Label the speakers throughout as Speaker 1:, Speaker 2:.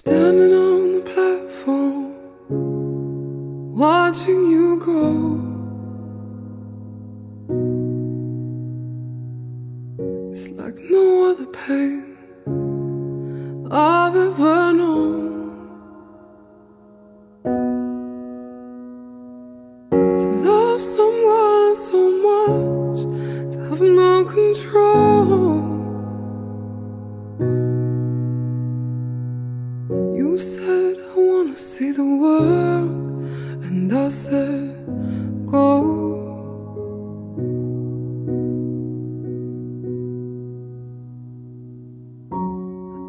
Speaker 1: Standing on the platform, watching you go. It's like no other pain I've ever known. To love someone so much, to have no control. You said I wanna see the world, and I said go.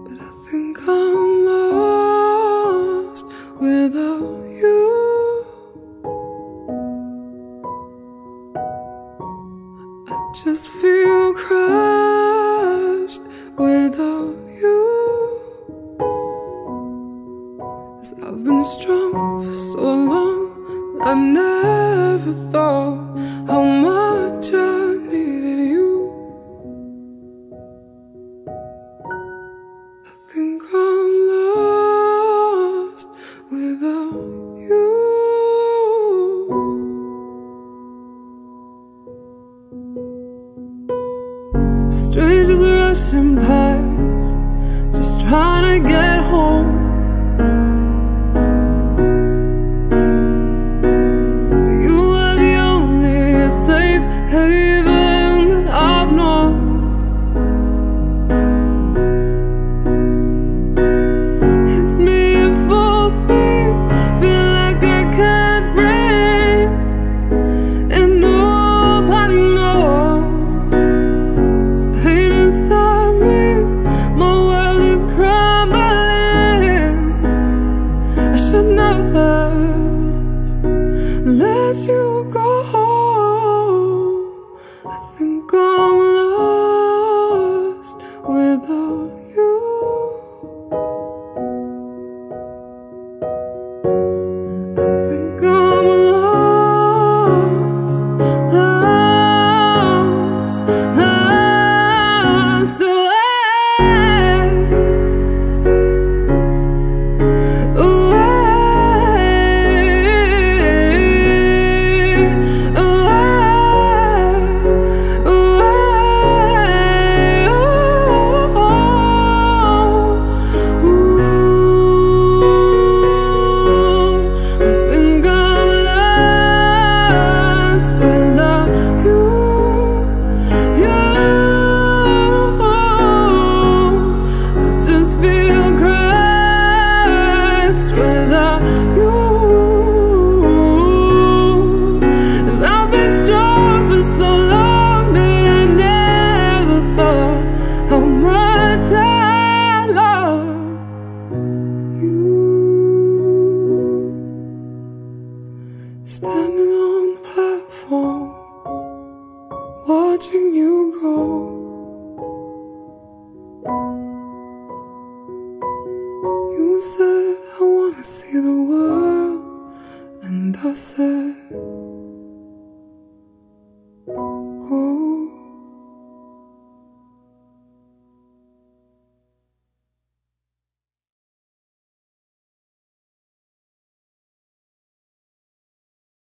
Speaker 1: But I think I'm lost without you. I just feel crushed without Cause I've been strong for so long, I never thought how much I needed you. I think I'm lost without you. Strangers rushing past, just trying to get home. You said I wanna see the world, and I said.